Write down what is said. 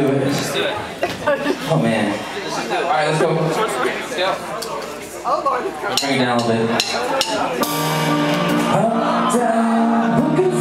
do it. Let's do it. Oh man. All right, let's go. Let's go. Oh, Lord, it's coming. Bring it down a little bit. Up, down, looking